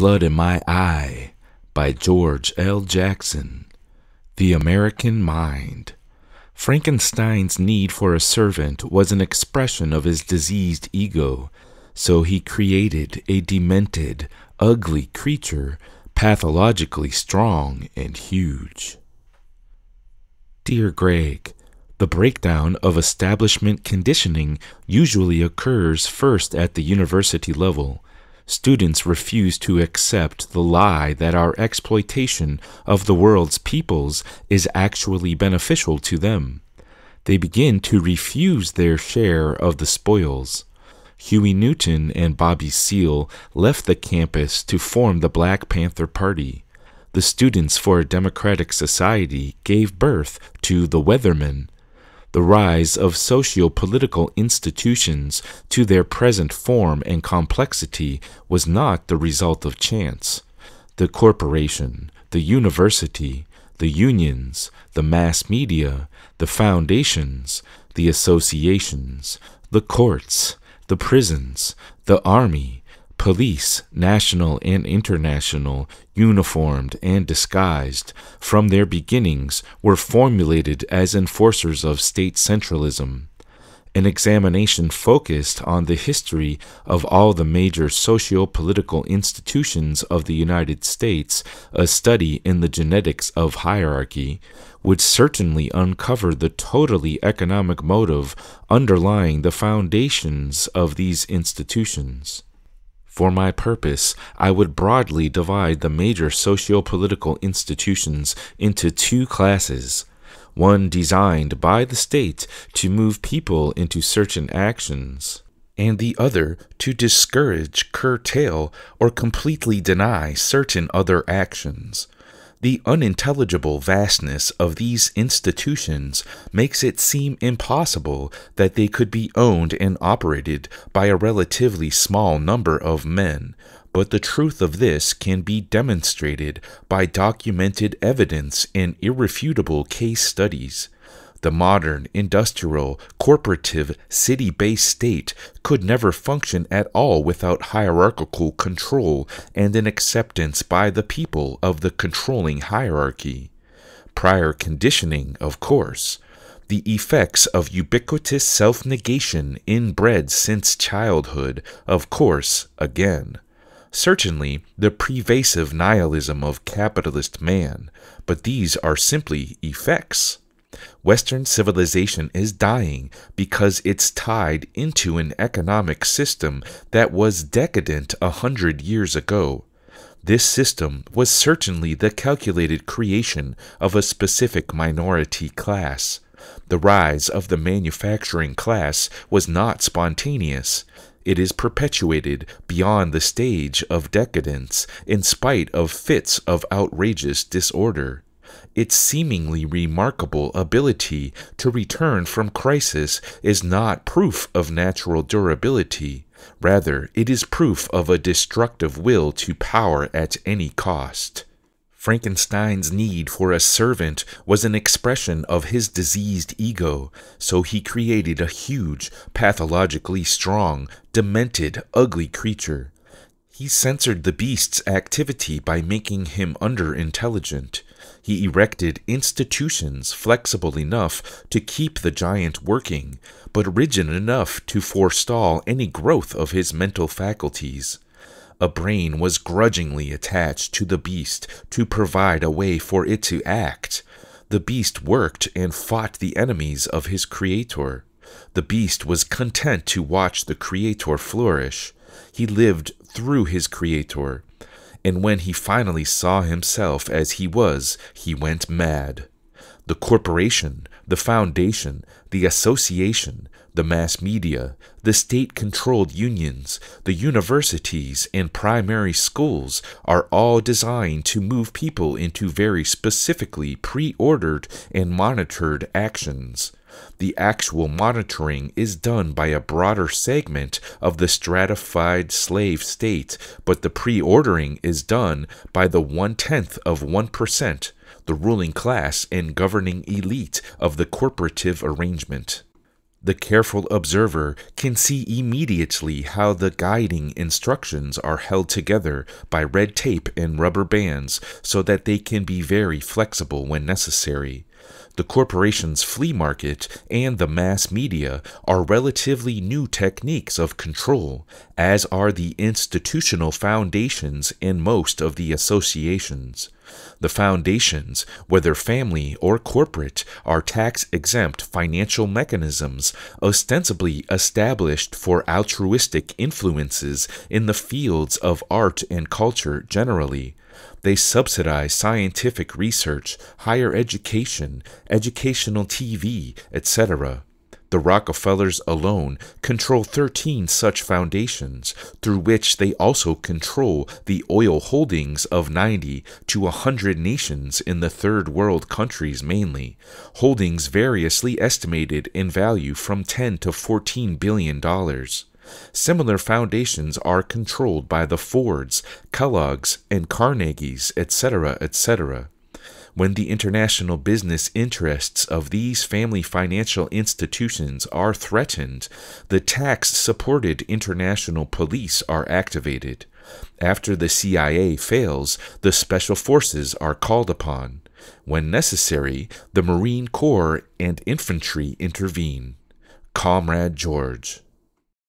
Blood in My Eye by George L. Jackson. The Amerikan Mind. Frankenstein's need for a servant was an expression of his diseased ego, so he created a demented, ugly creature, pathologically strong and huge. Dear Greg, the breakdown of establishment conditioning usually occurs first at the university level. Students refuse to accept the lie that our exploitation of the world's peoples is actually beneficial to them. They begin to refuse their share of the spoils. Huey Newton and Bobby Seale left the campus to form the Black Panther Party. The Students for a Democratic Society gave birth to the Weathermen, the rise of socio political institutions to their present form and complexity was not the result of chance. The corporation, the university, the unions, the mass media, the foundations, the associations, the courts, the prisons, the army, police, national and international, uniformed and disguised, from their beginnings were formulated as enforcers of state centralism. An examination focused on the history of all the major socio political institutions of the United States, a study in the genetics of hierarchy, would certainly uncover the totally economic motive underlying the foundations of these institutions. For my purpose, I would broadly divide the major socio political institutions into two classes one designed by the state to move people into certain actions, and the other to discourage, curtail, or completely deny certain other actions. The unintelligible vastness of these institutions makes it seem impossible that they could be owned and operated by a relatively small number of men, but the truth of this can be demonstrated by documented evidence and irrefutable case studies. The modern, industrial, corporative, city based state could never function at all without hierarchical control and an acceptance by the people of the controlling hierarchy. Prior conditioning, of course. The effects of ubiquitous self negation inbred since childhood, of course, again. Certainly, the pervasive nihilism of capitalist man, but these are simply effects. Western civilization is dying because it's tied into an economic system that was decadent a hundred years ago. This system was certainly the calculated creation of a specific minority class. The rise of the manufacturing class was not spontaneous. It is perpetuated beyond the stage of decadence in spite of fits of outrageous disorder. Its seemingly remarkable ability to return from crisis is not proof of natural durability. Rather, it is proof of a destructive will to power at any cost. Frankenstein's need for a servant was an expression of his diseased ego, so he created a huge, pathologically strong, demented, ugly creature. He censored the beast's activity by making him underintelligent. He erected institutions flexible enough to keep the giant working, but rigid enough to forestall any growth of his mental faculties. A brain was grudgingly attached to the beast to provide a way for it to act. The beast worked and fought the enemies of his creator. The beast was content to watch the creator flourish. He lived through his creator and when he finally saw himself as he was, he went mad. The corporation, the foundation, the association, the mass media, the state controlled unions, the universities, and primary schools are all designed to move people into very specifically pre ordered and monitored actions. The actual monitoring is done by a broader segment of the stratified slave state, but the pre ordering is done by the one tenth of 1%, the ruling class and governing elite of the corporative arrangement. The careful observer can see immediately how the guiding instructions are held together by red tape and rubber bands so that they can be very flexible when necessary. The corporation's flea market and the mass media are relatively new techniques of control, as are the institutional foundations in most of the associations. The foundations, whether family or corporate, are tax exempt financial mechanisms ostensibly established for altruistic influences in the fields of art and culture generally. They subsidize scientific research, higher education, educational TV, etc. The Rockefellers alone control 13 such foundations, through which they also control the oil holdings of 90 to 100 nations in the third world countries mainly, holdings variously estimated in value from 10 to 14 billion dollars. Similar foundations are controlled by the Fords, Kellogg's, and Carnegies, etc., etc when the international business interests of these family financial institutions are threatened, the tax supported international police are activated. After the CIA fails, the special forces are called upon. When necessary, the Marine Corps and infantry intervene. Comrade George.